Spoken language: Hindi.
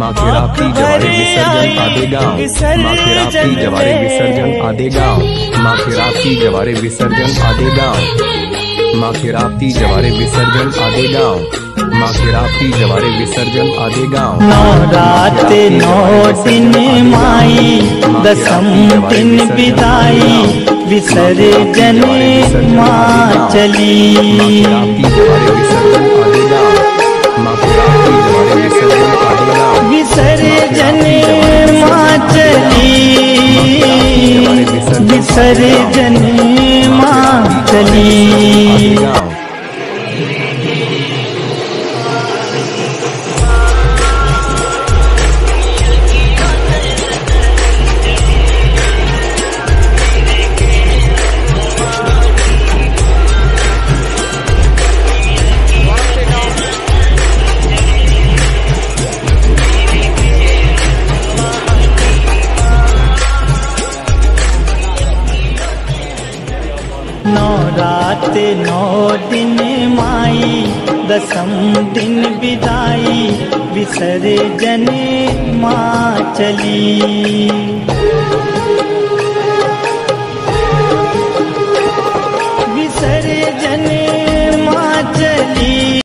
माँ के राप्ती जवारे विसर्जन आधे गाँव। माँ के राप्ती जवारे विसर्जन आधे गाँव। माँ के राप्ती जवारे विसर्जन आधे गाँव। माँ के राप्ती जवारे विसर्जन आधे गाँव। माँ के राप्ती जवारे विसर्जन आधे गाँव। नौ रात नौ दिन माई दसम दिन विदाई विसर्जन माँ चली। जवारे विसर्जन माँ चली। नौ रात नौ दिन माई दसम दिन विदाई विसर्जन माँ चली